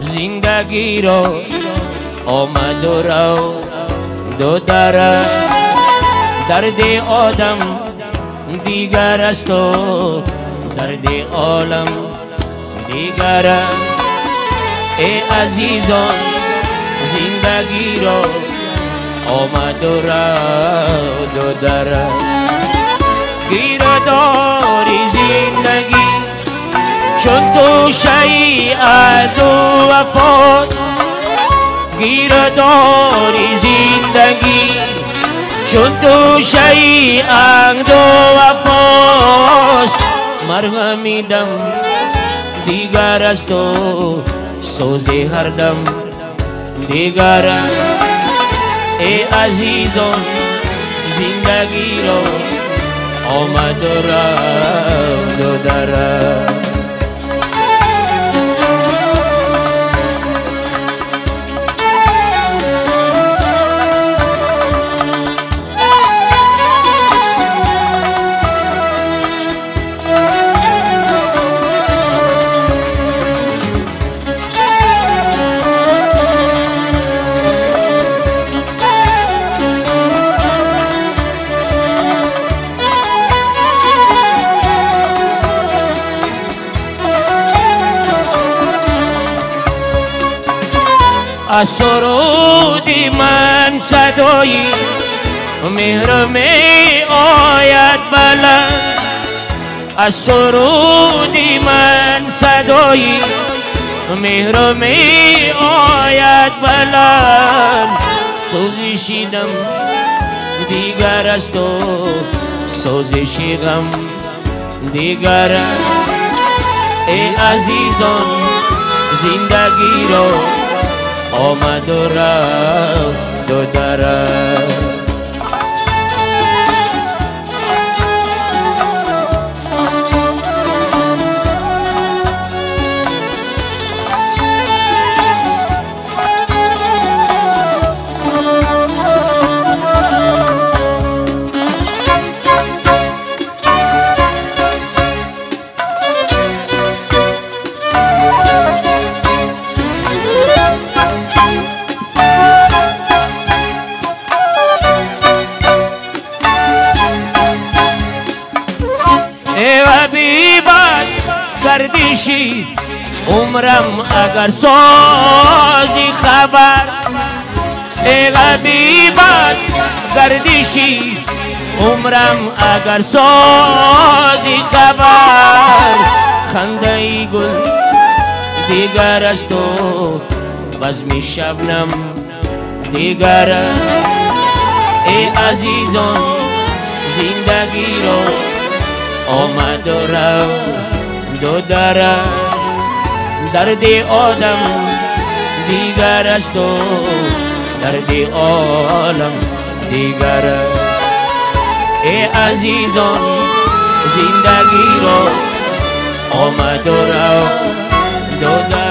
زندگی را آمد و رو دو در است درد آدم دیگر است و درد عالم دیگر است. ای عزیزان زندگی را آمد و رو دو در است. زندگی چون تو شیعت و وفاست گیرداری زندگی چون تو شیعت و وفاست مرغمی دم دیگر است و سوز هر دم دیگر است ای عزیزان زندگی را آمد و رفت و درد از سرودی من صدایی. مهر می آید بلند از سرودی من صدایی. مهر می آید بلند سوزشی دم دیگر است و سوزشی غم دیگر ای عزیزان زندگی را آمد و رفت عمرم اگر سازی خبر ای غبیب است گردشی عمرم اگر سازی خبر خنده ای گل دیگر است و بزم شبنم دیگر ای عزیزان زندگی رو آمد و رو دو در است. درد آدم دیگر است و درد عالم دیگر ای عزیزان زندگی را آمد و رو دو در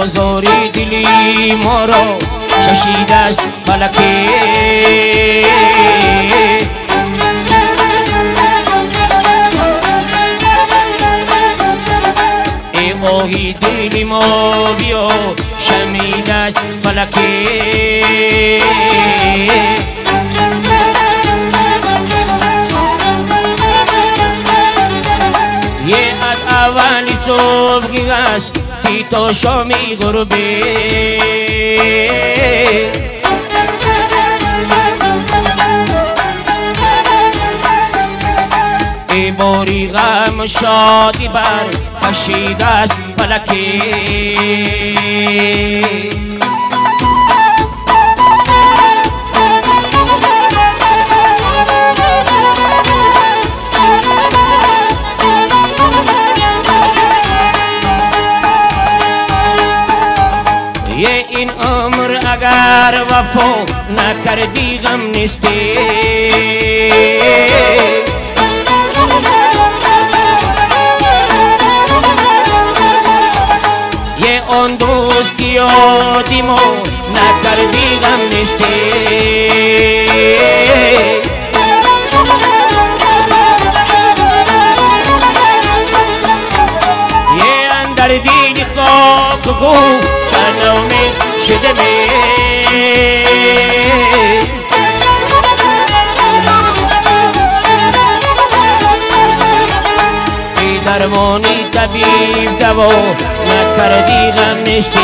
آزاری دلی ما را ششید است فلکه. ای آهی دلی ما بیا شمید است یه از اولی صبح تو شامی غربه ای باری غم شادی بر کشید است فلکی. این عمر اگر وفا نکردی غم نیستی. یه اون دوست که یادیمو نکردی غم نیستی. یه دین خاک خوب شده می. درمانی طبیب دوا نکردی غم نشتی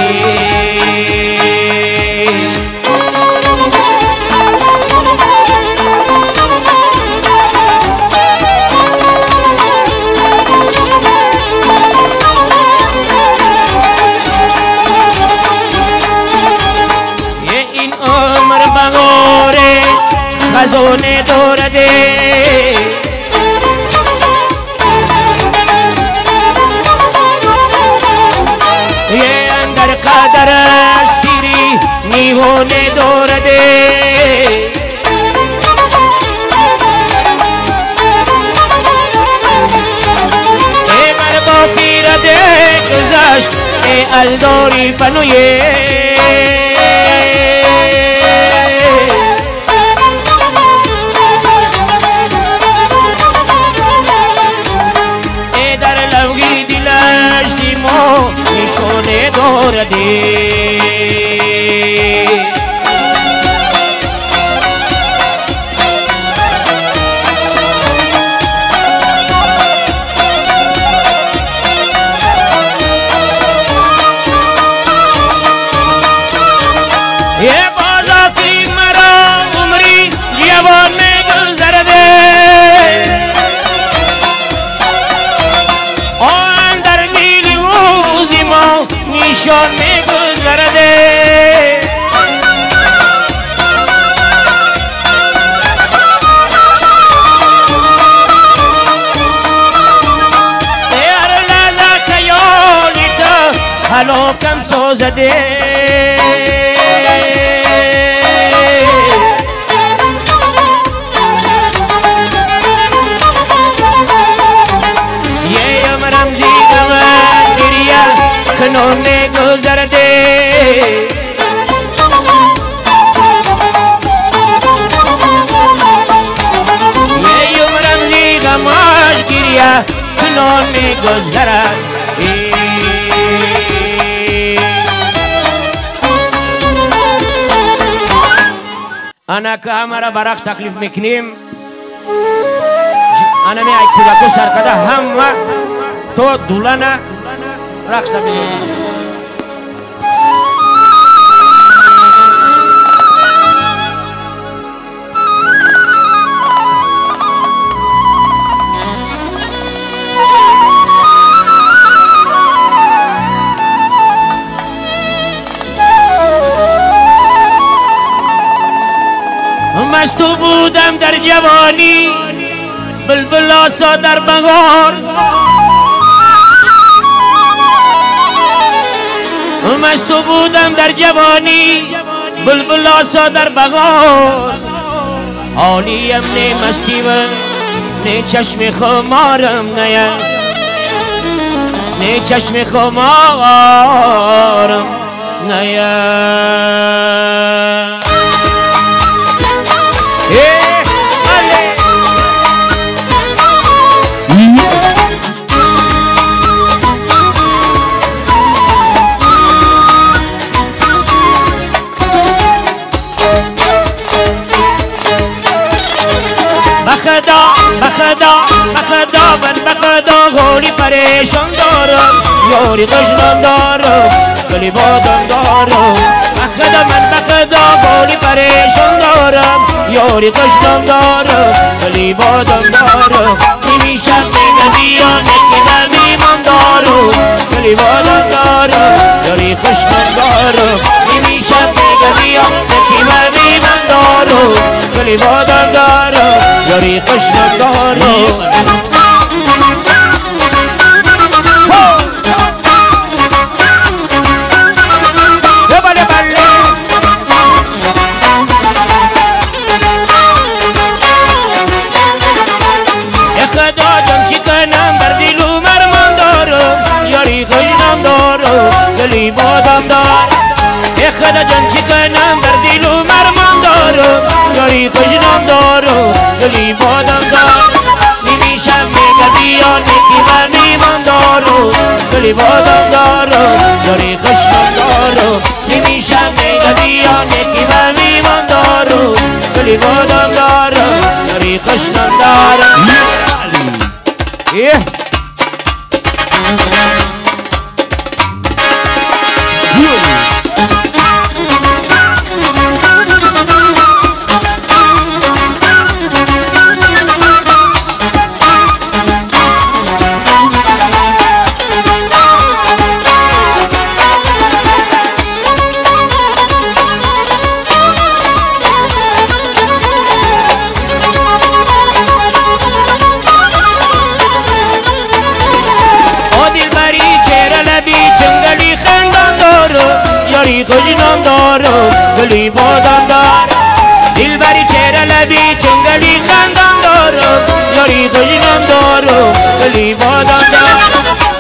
خزانه دورده قدر سیری نیونه دورده ای بر با خیرده گذشت ای الداری بنویه મોરડી حلاکم سازده یه عمرم زیدم گریه کنون گذرده یه عمرم زیدم گریه анака ҳамара ба рақс таклиф мекунем анами ай кӯдако саркада ҳама то дулана рақс намеем نمی‌دونی مستو بودم در جوانی بلبل آسا در بغار. مستو بودم در جوانی بلبل آسا در بغار. حالیم نه مستی و نه چشم خمارم نیست نه چشم خمارم نیست. غوری پریشان دارم یاری قشنم دارم گلی بادم دارم. بخدا من بخدا غوری پریشان دارم یاری قشنم دارم گلی بادم دارم. نمیشم میگه بیا نکنم ایمان دارم گلی بادم دارم یاری قشنم دارم. نمیشم میگه بیا نکنم ایمان دارم گلی بادم دارم یاری قشنم دارم. بادم دارم خدا جان چی کنم؟ در دل و مرمان دارم. یاری خوشنام دارم. دلی بادم دارم نمیشم میگه بیا نکی و میمان دارم. دلی بادم دارم. یاری خوشنام دارم. نمیشم میگه بیا نکی و میمان دارم. دلی بادم دارم. یاری خوشنام دارم. نام دارو گلی بادم دار دل بری چهره لبی چنگلی خندم دارو. یاری نام دارو گلی بادم دار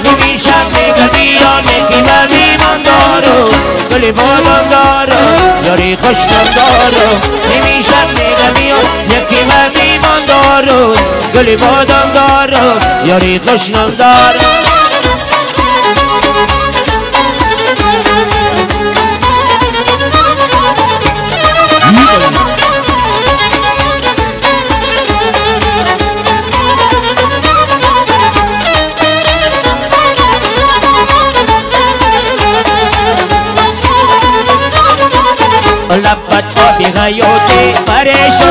نمیشم میگه بیا نکی و میمان دارو. گلی بادم دارو یاری خوش نام دارو نمیشم میگه بیا یکی و میمان دارو. گلی بادم دارو یاری خوش نام دارو.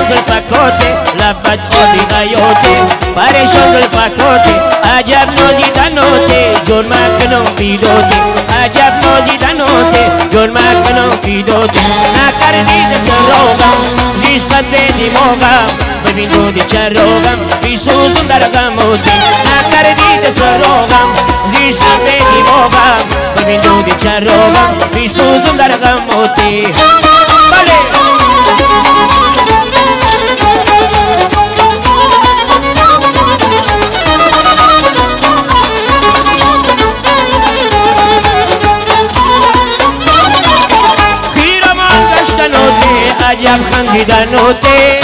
پریشان زلفکوتی لبت آبی غیوتی پریشان زلفکوتی عجب نازی دنوتی جون مکنم بیدوتی عجب نازی دنوتی جون مکنم بیدوتی نکردی دست روغم زیشقت بیدی موغم ببین دودی چه روغم بیسوزم در غموتی نکردی دست روغم زیشقت بیدی موغم ببین دودی چه روغم بیسوزم در غموتی عجب خندیدنوته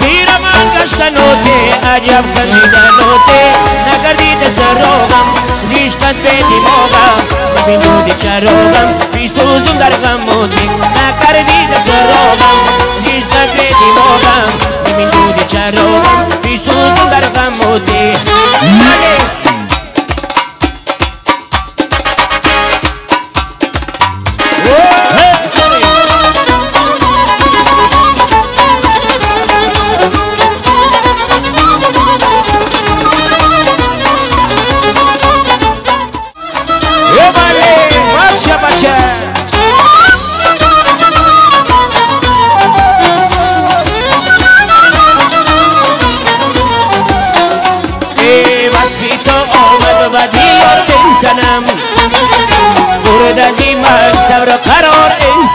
خیر من گشتنوته عجب خندیدنوته نگردید سروغم زیشتت بیدی موغم ببینودی چروغم بیسوزم در غموتی نکردید سروغم زیشتت بیدی موغم ببینودی چروغم بیسوزم در غموتی سنم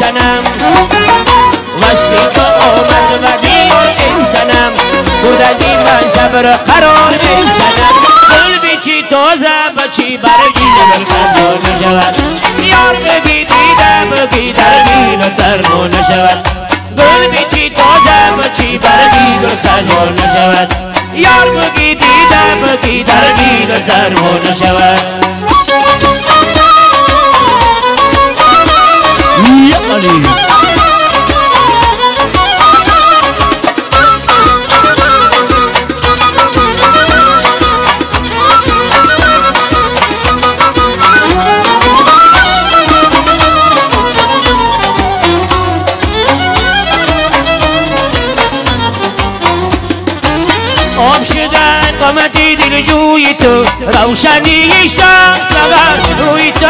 سنم وصلی تو آمد و دیار ای سنم برد از من صبر قرار ای سنم گل بیچی تازه بچی برگی نمر کنزو نشود یار بگی دیده بگی درگی نترمو نشود. گل بیچی تازه بچی برگی گل نشود یار بگی دیده بگی درگی نترمو نشود. Ali. آب شده قامتی دل جوی تو روشنی روی تو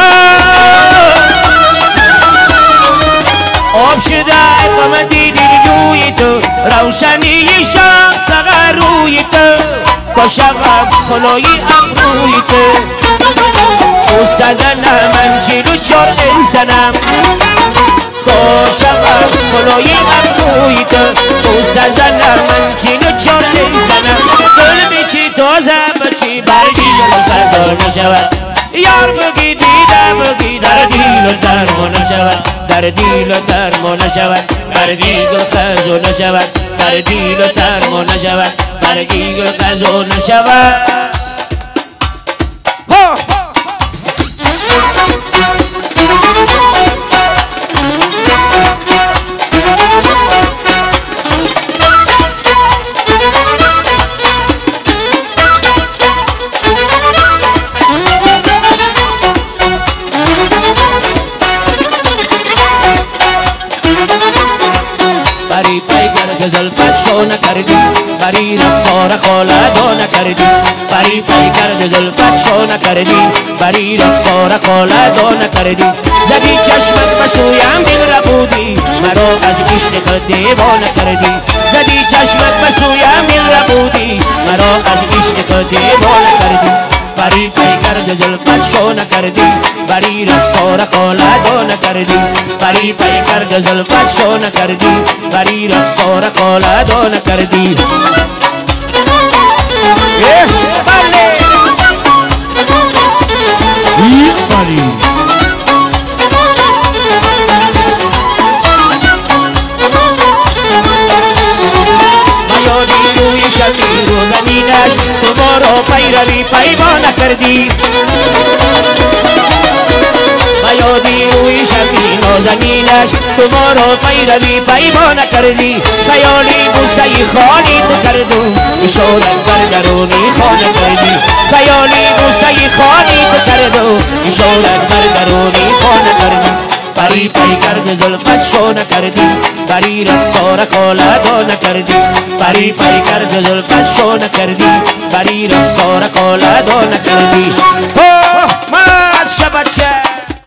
اقامتی دل جوی تو روشنی شب سغر روی تو. کشقم خلای ابروی تو. او سزنم من جلو چار انسانم کشقم خلای ابروی تو. او سزنم من جلو چار انسانم دل بیچی تازه بچی برگی دل فضا نشود. یار بگی دیده بگی در دیل و درمو نشود در دیل و درمو نشود در دیل و خزو نشود در دیل و درمو نشود در دیل و خزو نشود بری رقصار خالدو نکردی. بری پیگر زلفت شو نکردی. بری رقصار خالدو نکردی. زدی چشمت بسویم دل ربودی. مرا از عشق خود دیوانه کردی زدی چشمت بسویم دل ربودی. مرا از عشق خود دیوانه کردی بری پیکر زلفت شو نکردی بری رقصار خالدو نکردی بری پیکر زلفت شو نکردی بری رقصار خالدو نکردی بله بری شبی و زمینش تو ما رو پیروی پیما نکردی. یادی روی شبی و زمینش تو ما رو پیروی پیما نکردی. خیالی بوسه خانی تو کردو اشارت بر درونی خانه کردی. خیالی بوسه خانی تو کردو اشارت بر درونی خانه کردی. بری پیکر زلفت شو نکردی بری رقصار خالدو نکردی بری پیکر زلفت شو نکردی بری رقصار خالدو نکردی